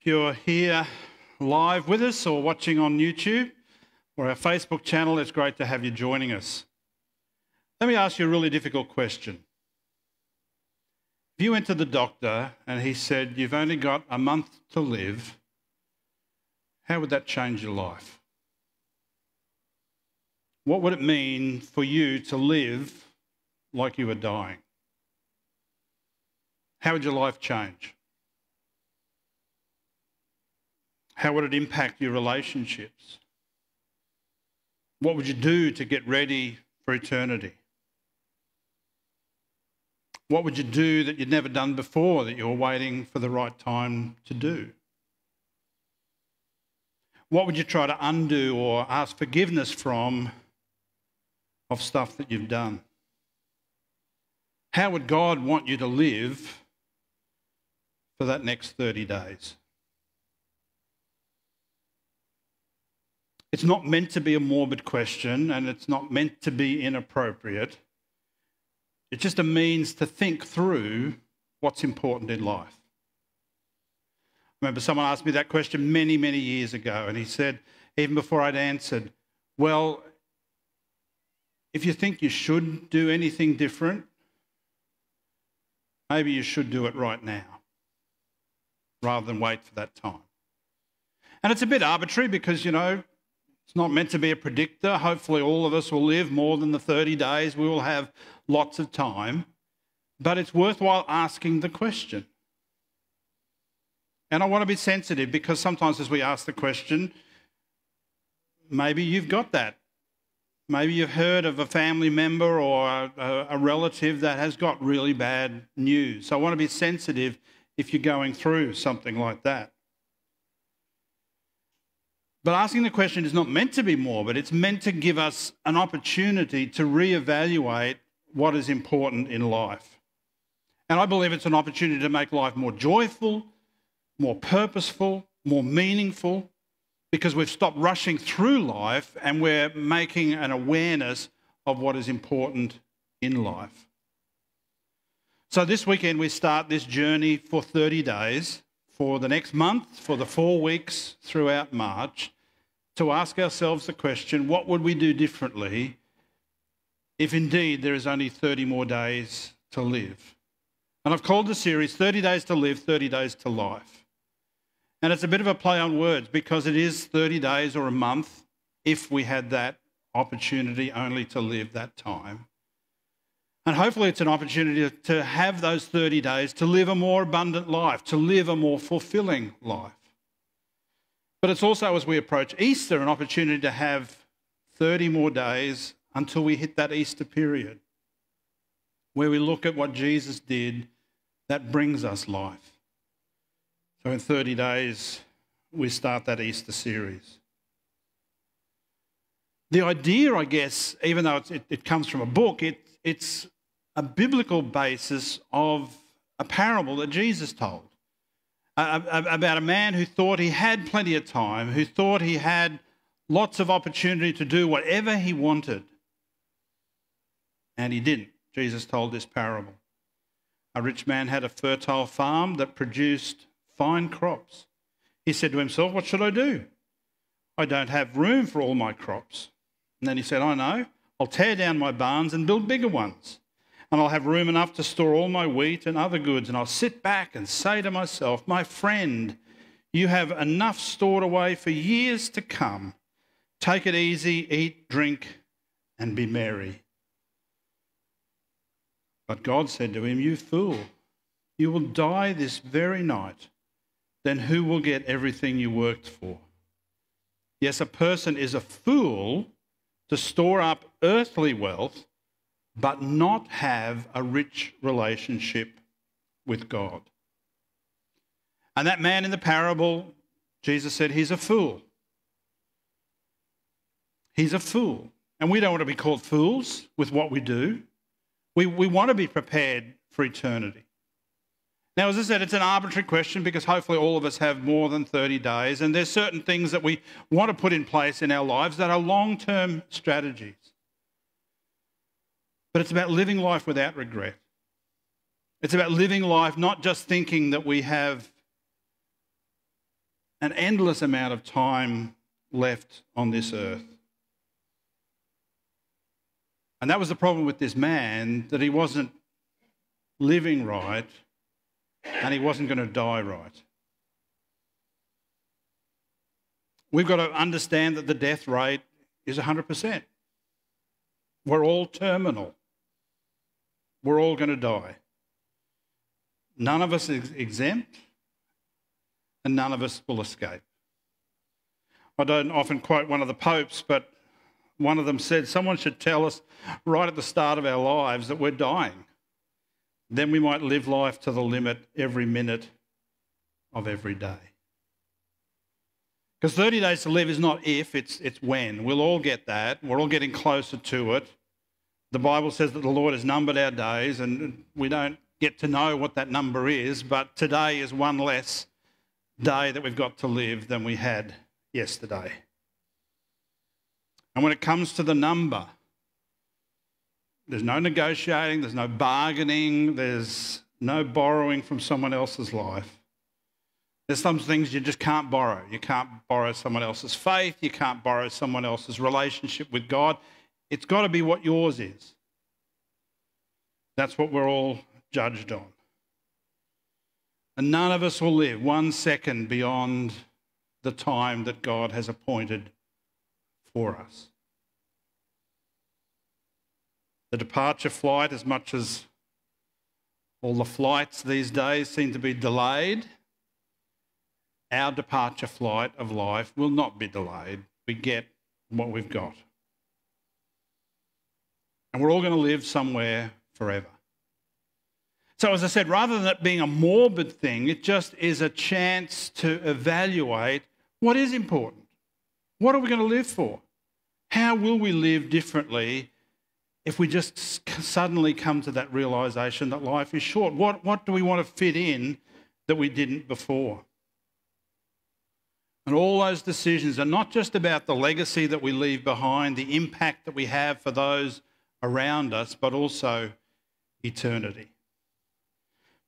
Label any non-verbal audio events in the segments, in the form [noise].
If you're here live with us or watching on YouTube or our Facebook channel, it's great to have you joining us. Let me ask you a really difficult question. If you went to the doctor and he said, You've only got a month to live, how would that change your life? What would it mean for you to live like you were dying? How would your life change? How would it impact your relationships? What would you do to get ready for eternity? What would you do that you'd never done before that you're waiting for the right time to do? What would you try to undo or ask forgiveness from of stuff that you've done? How would God want you to live for that next 30 days? It's not meant to be a morbid question and it's not meant to be inappropriate. It's just a means to think through what's important in life. I remember someone asked me that question many, many years ago, and he said, even before I'd answered, Well, if you think you should do anything different, maybe you should do it right now rather than wait for that time. And it's a bit arbitrary because, you know, it's not meant to be a predictor. Hopefully, all of us will live more than the 30 days. We will have lots of time. But it's worthwhile asking the question. And I want to be sensitive because sometimes as we ask the question, maybe you've got that. Maybe you've heard of a family member or a, a, relative that has got really bad news. So I want to be sensitive if you're going through something like that. But asking the question is not meant to be more, but it's meant to give us an opportunity to re-evaluate what is important in life. And I believe it's an opportunity to make life more joyful, more purposeful, more meaningful, because we've stopped rushing through life and we're making an awareness of what is important in life. So this weekend we start this journey for 30 days for the next month, for the four weeks throughout March, to ask ourselves the question what would we do differently if indeed there is only 30 more days to live? And I've called the series 30 Days to Live, 30 Days to Life. And it's a bit of a play on words because it is 30 days or a month if we had that opportunity only to live that time. And hopefully, it's an opportunity to have those 30 days to live a more abundant life, to live a more fulfilling life. But it's also, as we approach Easter, an opportunity to have 30 more days until we hit that Easter period, where we look at what Jesus did that brings us life. So, in 30 days, we start that Easter series. The idea, I guess, even though it, it comes from a book, it, it's a biblical basis of a parable that Jesus told about a man who thought he had plenty of time, who thought he had lots of opportunity to do whatever he wanted. And he didn't. Jesus told this parable. A rich man had a fertile farm that produced fine crops. He said to himself, What should I do? I don't have room for all my crops. And then he said, I know. I'll tear down my barns and build bigger ones. And I'll have room enough to store all my wheat and other goods. And I'll sit back and say to myself, My friend, you have enough stored away for years to come. Take it easy, eat, drink, and be merry. But God said to him, You fool, you will die this very night. Then who will get everything you worked for? Yes, a person is a fool to store up earthly wealth, but not have a rich relationship with God. And that man in the parable, Jesus said, he's a fool. He's a fool. And we don't want to be called fools with what we do. We, we want to be prepared for eternity. Now, as I said, it's an arbitrary question because hopefully all of us have more than 30 days, and there's certain things that we want to put in place in our lives that are long term strategies. But it's about living life without regret. It's about living life not just thinking that we have an endless amount of time left on this earth. And that was the problem with this man that he wasn't living right and he wasn't going to die right. We've got to understand that the death rate is 100%. We're all terminal. We're all going to die. None of us is exempt, and none of us will escape. I don't often quote one of the popes, but one of them said, Someone should tell us right at the start of our lives that we're dying. Then we might live life to the limit every minute of every day. Because 30 days to live is not if, it's, it's when. We'll all get that. We're all getting closer to it. The Bible says that the Lord has numbered our days, and we don't get to know what that number is, but today is one less day that we've got to live than we had yesterday. And when it comes to the number, there's no negotiating, there's no bargaining, there's no borrowing from someone else's life. There's some things you just can't borrow. You can't borrow someone else's faith, you can't borrow someone else's relationship with God. It's got to be what yours is. That's what we're all judged on. And none of us will live one second beyond the time that God has appointed for us. The departure flight, as much as all the flights these days seem to be delayed, our departure flight of life will not be delayed. We get what we've got. And we're all going to live somewhere forever. So, as I said, rather than it being a morbid thing, it just is a chance to evaluate what is important. What are we going to live for? How will we live differently if we just suddenly come to that realization that life is short? What, what do we want to fit in that we didn't before? And all those decisions are not just about the legacy that we leave behind, the impact that we have for those around us, but also eternity.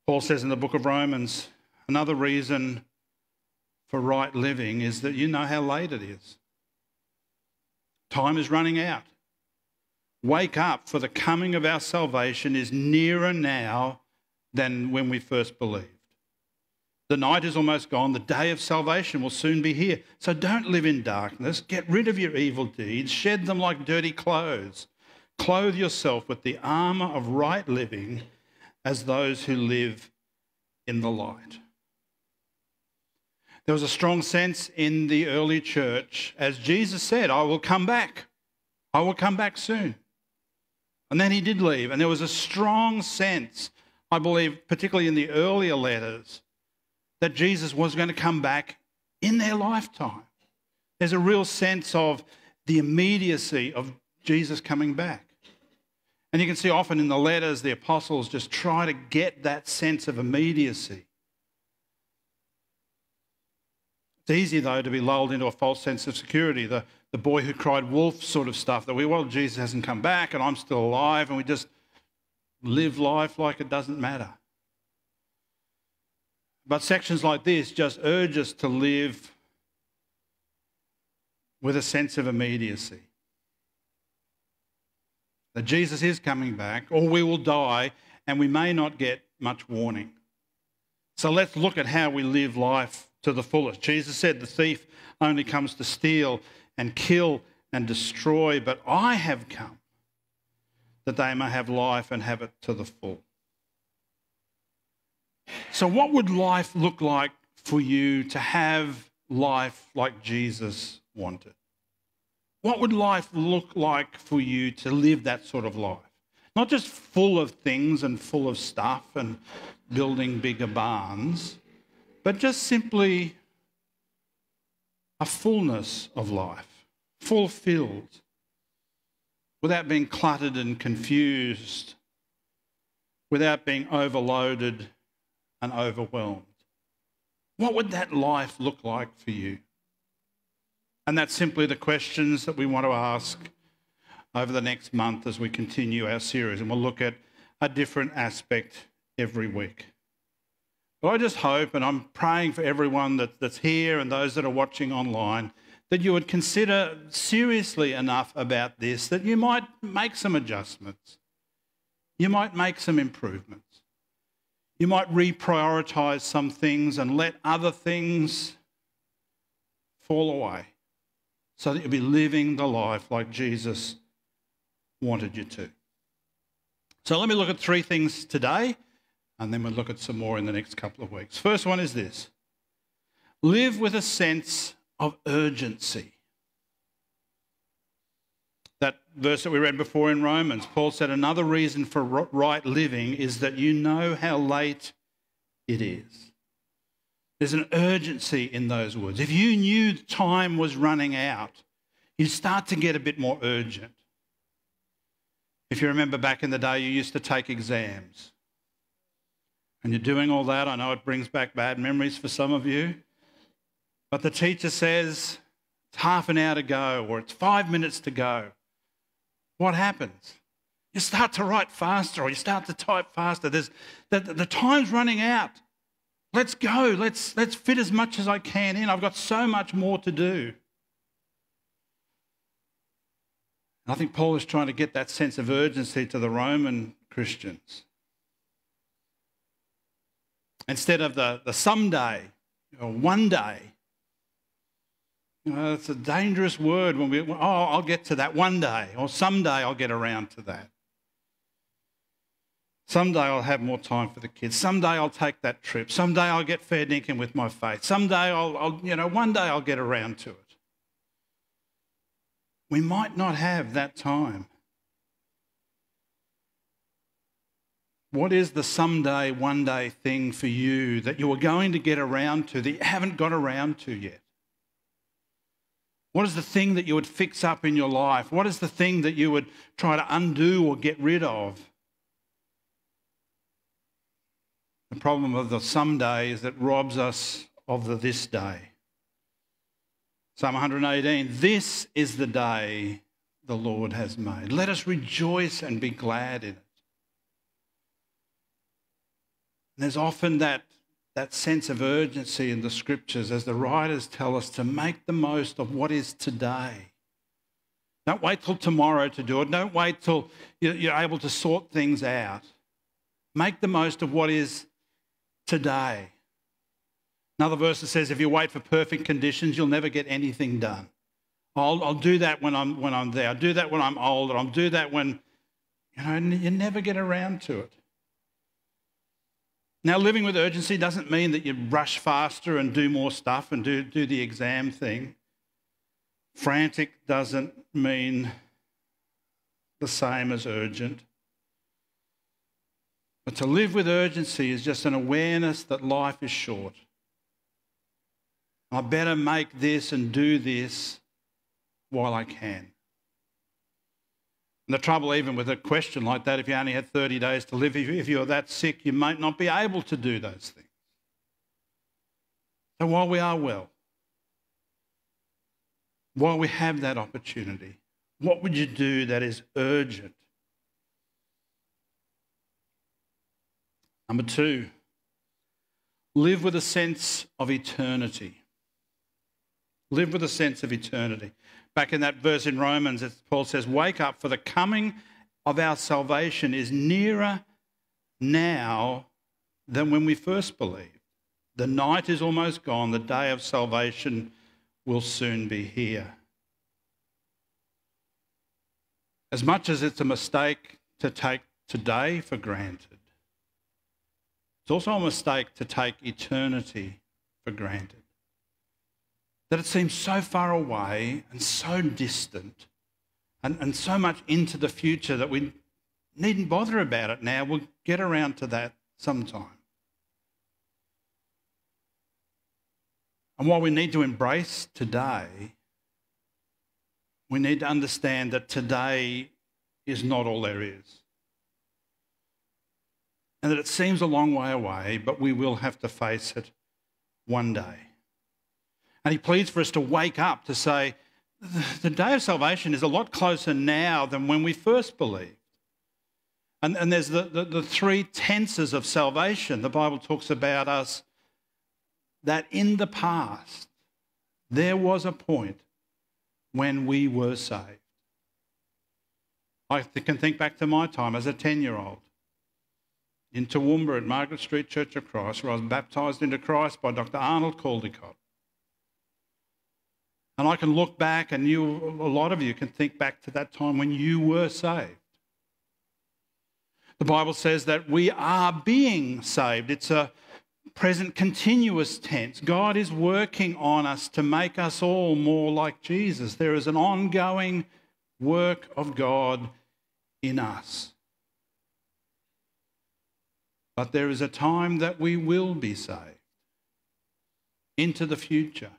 Paul says in the book of Romans, another reason for right living is that you know how late it is. Time is running out. Wake up, for the coming of our salvation is nearer now than when we first believed. The night is almost gone. The day of salvation will soon be here. So don't live in darkness. Get rid of your evil deeds. Shed them like dirty clothes. Clothe yourself with the armour of right living as those who live in the light. There was a strong sense in the early church, as Jesus said, I will come back. I will come back soon. And then he did leave. And there was a strong sense, I believe, particularly in the earlier letters, that Jesus was going to come back in their lifetime. There's a real sense of the immediacy of Jesus coming back. And you can see often in the letters, the apostles just try to get that sense of immediacy. It's easy, though, to be lulled into a false sense of security. The, the boy who cried wolf sort of stuff that we, well, Jesus hasn't come back and I'm still alive, and we just live life like it doesn't matter. But sections like this just urge us to live with a sense of immediacy that Jesus is coming back, or we will die and we may not get much warning. So let's look at how we live life to the fullest. Jesus said, The thief only comes to steal and kill and destroy, but I have come that they may have life and have it to the full. So, what would life look like for you to have life like Jesus wanted? What would life look like for you to live that sort of life? Not just full of things and full of stuff and building bigger barns, but just simply a fullness of life, fulfilled, without being cluttered and confused, without being overloaded and overwhelmed. What would that life look like for you? And that's simply the questions that we want to ask over the next month as we continue our series. And we'll look at a different aspect every week. But I just hope, and I'm praying for everyone that, that's here and those that are watching online, that you would consider seriously enough about this that you might make some adjustments. You might make some improvements. You might reprioritize some things and let other things fall away so that you'll be living the life like Jesus wanted you to. So let me look at three things today and then we'll look at some more in the next couple of weeks. First one is this live with a sense of urgency. That verse that we read before in Romans, Paul said, Another reason for right living is that you know how late it is. There's an urgency in those words. If you knew time was running out, you'd start to get a bit more urgent. If you remember back in the day, you used to take exams and you're doing all that. I know it brings back bad memories for some of you. But the teacher says it's half an hour to go or it's five minutes to go. What happens? You start to write faster or you start to type faster. There's, the, the time's running out. Let's go. Let's, let's fit as much as I can in. I've got so much more to do. I think Paul is trying to get that sense of urgency to the Roman Christians. Instead of the, the someday or one day. You know, it's a dangerous word when we, oh, I'll get to that one day, or someday I'll get around to that. Someday I'll have more time for the kids. Someday I'll take that trip. Someday I'll get fair dinkum with my faith. Someday I'll, I'll, you know, one day I'll get around to it. We might not have that time. What is the someday, one day thing for you that you are going to get around to that you haven't got around to yet? What is the thing that you would fix up in your life? What is the thing that you would try to undo or get rid of? The problem of the someday is that robs us of the this day. Psalm 118 This is the day the Lord has made. Let us rejoice and be glad in it. And there's often that, that sense of urgency in the scriptures as the writers tell us to make the most of what is today. Don't wait till tomorrow to do it. Don't wait till you're able to sort things out. Make the most of what is today. Another verse that says, if you wait for perfect conditions, you'll never get anything done. I'll, I'll do that when I'm, when I'm there. I'll do that when I'm older. I'll do that when, you know, you never get around to it. Now, living with urgency doesn't mean that you rush faster and do more stuff and do, do the exam thing. Frantic doesn't mean the same as urgent. But to live with urgency is just an awareness that life is short. I better make this and do this while I can. And the trouble, even with a question like that, if you only had 30 days to live, if you're that sick, you might not be able to do those things. So while we are well, while we have that opportunity, what would you do that is urgent? Number two, live with a sense of eternity. Live with a sense of eternity. Back in that verse in Romans, Paul says, Wake up, for the coming of our salvation is nearer now than when we first believed. The night is almost gone, the day of salvation will soon be here. As much as it's a mistake to take today for granted, it's also a mistake to take eternity for granted that it seems so far away and so distant and, and so much into the future that we needn't bother about it now. We'll get around to that sometime. And while we need to embrace today, we need to understand that today is not all there is. And that it seems a long way away, but we will have to face it one day. And he pleads for us to wake up to say, the day of salvation is a lot closer now than when we first believed. And, and there's the, the, the three tenses of salvation. The Bible talks about us that in the past there was a point when we were saved. I can think back to my time as a 10 year old in Toowoomba at Margaret Street Church of Christ, where I was baptised into Christ by Dr. Arnold Caldecott. And I can look back, and you, a lot of you can think back to that time when you were saved. The Bible says that we are being saved. It's a present continuous tense. God is working on us to make us all more like Jesus. There is an ongoing work of God in us. But there is a time that we will be saved into the future.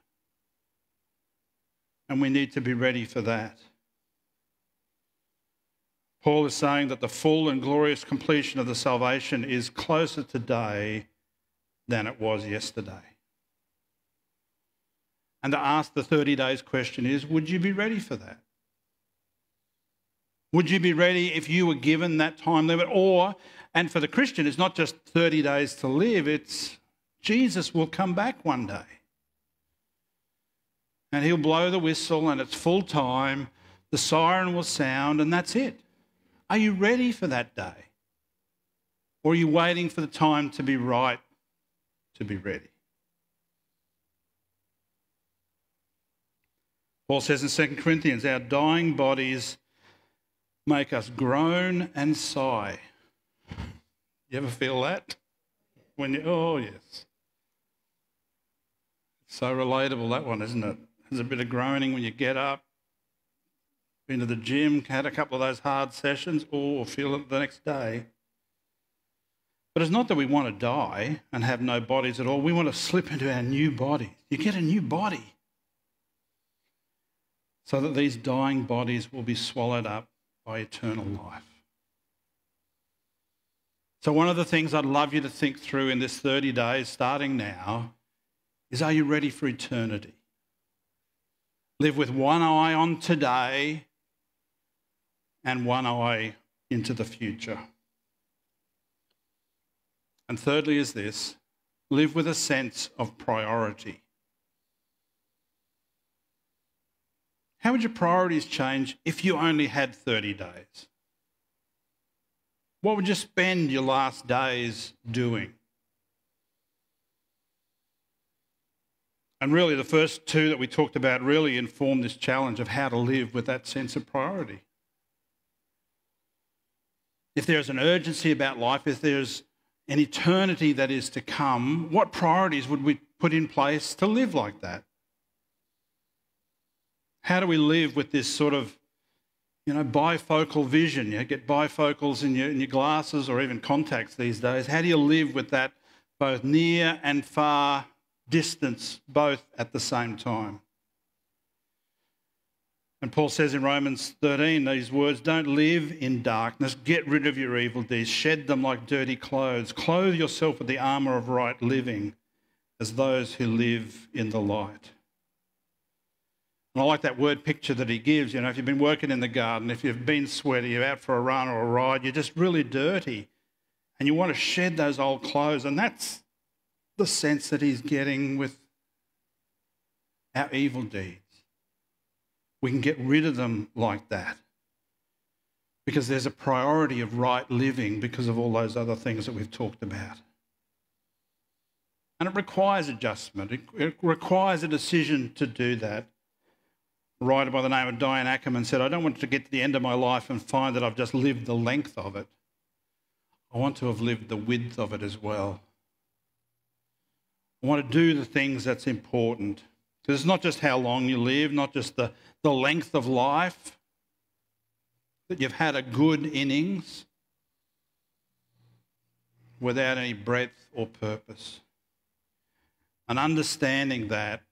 And we need to be ready for that. Paul is saying that the full and glorious completion of the salvation is closer today than it was yesterday. And to ask the 30 days question is would you be ready for that? Would you be ready if you were given that time limit? Or, and for the Christian, it's not just 30 days to live, it's Jesus will come back one day. And he'll blow the whistle, and it's full time. The siren will sound, and that's it. Are you ready for that day? Or are you waiting for the time to be right to be ready? Paul says in 2 Corinthians, our dying bodies make us groan and sigh. You ever feel that? When you, oh, yes. So relatable, that one, isn't it? There's a bit of groaning when you get up, been to the gym, had a couple of those hard sessions, or feel it the next day. But it's not that we want to die and have no bodies at all. We want to slip into our new body. You get a new body so that these dying bodies will be swallowed up by eternal life. So, one of the things I'd love you to think through in this 30 days, starting now, is are you ready for eternity? Live with one eye on today and one eye into the future. And thirdly, is this live with a sense of priority. How would your priorities change if you only had 30 days? What would you spend your last days doing? And really, the first two that we talked about really inform this challenge of how to live with that sense of priority. If there's an urgency about life, if there's an eternity that is to come, what priorities would we put in place to live like that? How do we live with this sort of, you know, bifocal vision? You get bifocals in your, in your glasses or even contacts these days. How do you live with that both near and far distance, both at the same time? And Paul says in Romans 13 these words don't live in darkness, get rid of your evil deeds, shed them like dirty clothes, clothe yourself with the armour of right living as those who live in the light. And I like that word picture that he gives. You know, if you've been working in the garden, if you've been sweaty, you're out for a run or a ride, you're just really dirty. And you want to shed those old clothes. And that's the sense that he's getting with our evil deeds. We can get rid of them like that because there's a priority of right living because of all those other things that we've talked about. And it requires adjustment, it, requires a decision to do that A writer by the name of Diane Ackerman said, I don't want to get to the end of my life and find that I've just lived the length of it. I want to have lived the width of it as well. I want to do the things that's important. Because it's not just how long you live, not just the, the length of life, that you've had a good innings without any breadth or purpose. And understanding that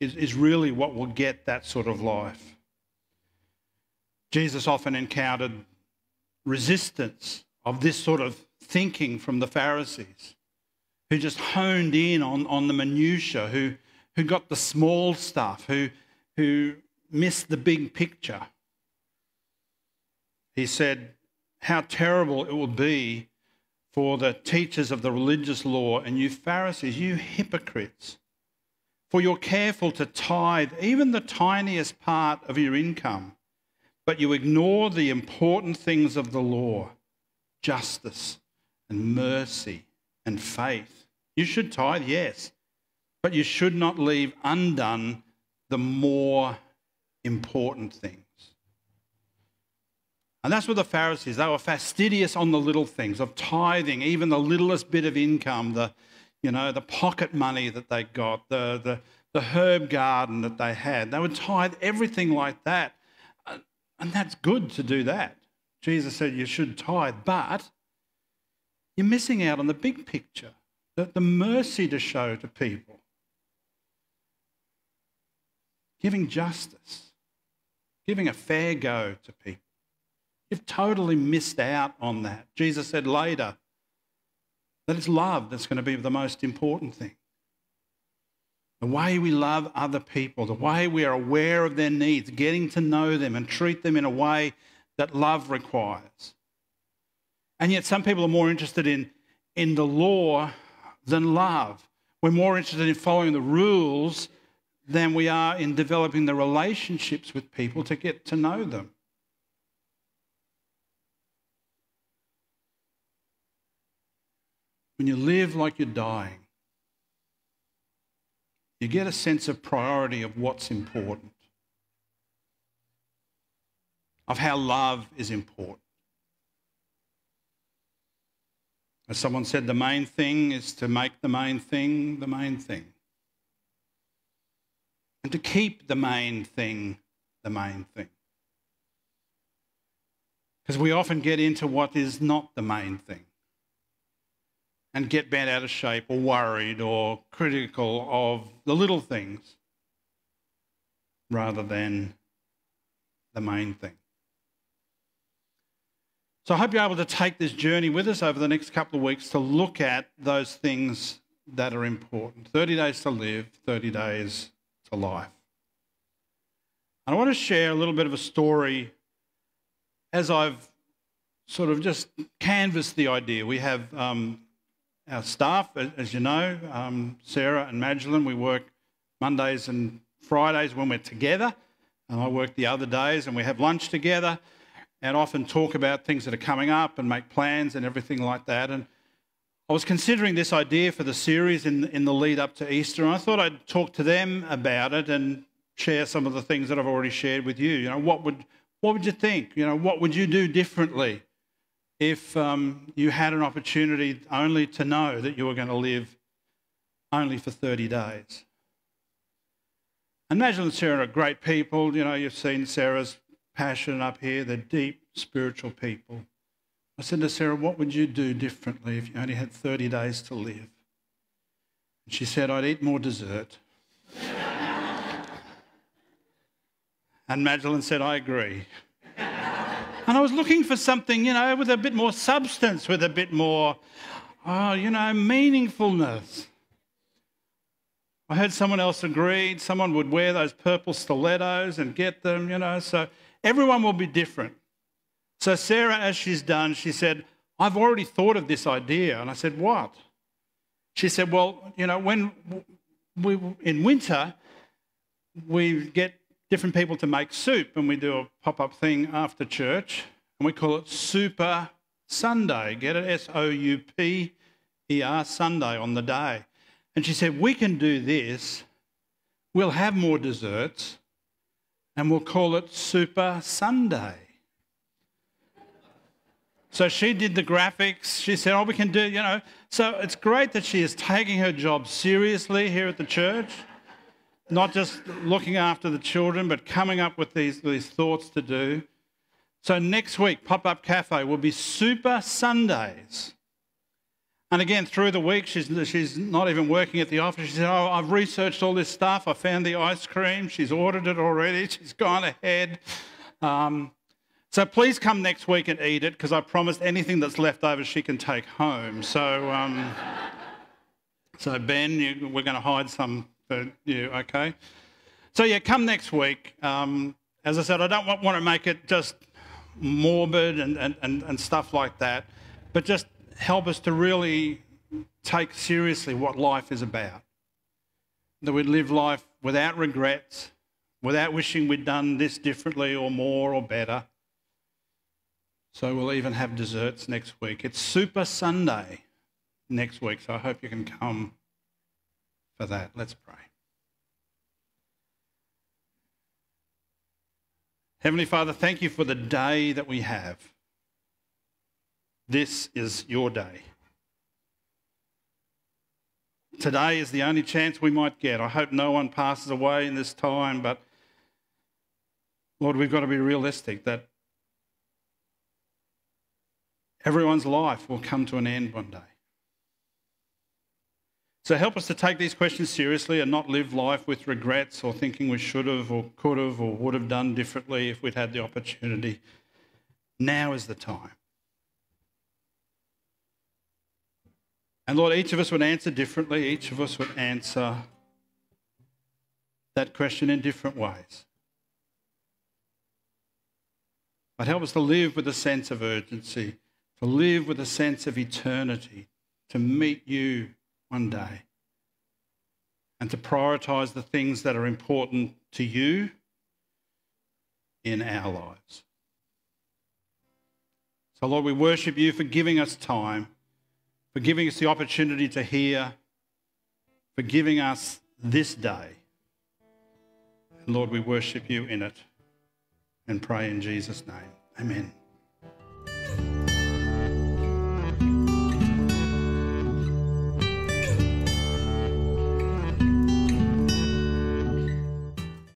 is, is really what will get that sort of life. Jesus often encountered resistance of this sort of thinking from the Pharisees, who just honed in on, on the minutiae, who, who got the small stuff, who, who missed the big picture. He said, how terrible it will be for the teachers of the religious law and you Pharisees, you hypocrites. For you're careful to tithe even the tiniest part of your income, but you ignore the important things of the law justice and mercy and faith. You should tithe, yes, but you should not leave undone the more important things. And that's what the Pharisees, they were fastidious on the little things of tithing, even the littlest bit of income, the, you know, the pocket money that they got, the, the, the herb garden that they had. They would tithe everything like that. And that's good to do that. Jesus said you should tithe, but you're missing out on the big picture, the, the mercy to show to people, giving justice, giving a fair go to people. You've totally missed out on that. Jesus said later that it's love that's going to be the most important thing. The way we love other people, the way we are aware of their needs, getting to know them and treat them in a way that love requires. And yet, some people are more interested in, in the law than love. We're more interested in following the rules than we are in developing the relationships with people to get to know them. When you live like you're dying, you get a sense of priority of what's important, of how love is important. As someone said, the main thing is to make the main thing the main thing. And to keep the main thing the main thing. Because we often get into what is not the main thing and get bent out of shape or worried or critical of the little things rather than the main thing. So I hope you're able to take this journey with us over the next couple of weeks to look at those things that are important 30 days to live, 30 days to life. And I want to share a little bit of a story as I've sort of just canvassed the idea. We have um, our staff, as you know, um, Sarah and Magdalene, we work Mondays and Fridays when we're together. And I work the other days and we have lunch together and often talk about things that are coming up and make plans and everything like that. And I was considering this idea for the series in, in the lead up to Easter, and I thought I'd talk to them about it and share some of the things that I've already shared with you. You know, what would what would you think? You know, what would you do differently? if um, you had an opportunity only to know that you were going to live only for 30 days. And Nigel and Sarah are great people. You know, you've seen Sarah's passion up here. They're deep spiritual people. I said to Sarah, what would you do differently if you only had 30 days to live? And she said, I'd eat more dessert. [laughs] and Magdalene said, I agree. And I was looking for something, you know, with a bit more substance, with a bit more, oh, you know, meaningfulness. I heard someone else agreed. Someone would wear those purple stilettos and get them, you know. So everyone will be different. So Sarah, as she's done, she said, I've already thought of this idea. And I said, What? She said, Well, you know, when we in winter, we get different people to make soup, and we do a pop up thing after church, and we call it Super Sunday. Get it? S O U P E R, Sunday on the day. And she said, We can do this, we'll have more desserts, and we'll call it Super Sunday. So she did the graphics. She said, Oh, we can do, you know. So it's great that she is taking her job seriously here at the church not just looking after the children, but coming up with these, these thoughts to do. So next week, Pop Up Cafe will be Super Sundays. And again, through the week, she's, she's not even working at the office. She said, Oh, I've researched all this stuff. I found the ice cream. She's ordered it already. [laughs] She's gone ahead. Um, so please come next week and eat it because I promised anything that's left over she can take home. So, um, [laughs] so Ben, you, we're going to hide some for you, okay? So, yeah, come next week. Um, as I said, I don't want, want to make it just morbid and, and, and, and stuff like that, but just help us to really take seriously what life is about. That we'd live life without regrets, without wishing we'd done this differently or more or better. So we'll even have desserts next week. It's Super Sunday next week, so I hope you can come for that. Let's pray. Heavenly Father, thank you for the day that we have. This is your day. Today is the only chance we might get. I hope no one passes away in this time, but Lord, we've got to be realistic that everyone's life will come to an end one day. So help us to take these questions seriously and not live life with regrets or thinking we should have or could have or would have done differently if we'd had the opportunity. Now is the time. And Lord, each of us would answer differently. Each of us would answer that question in different ways. But help us to live with a sense of urgency, to live with a sense of eternity, to meet you one day. And to prioritize the things that are important to you in our lives. So, Lord, we worship you for giving us time, for giving us the opportunity to hear, for giving us this day. Lord, we worship you in it and pray in Jesus' name. Amen.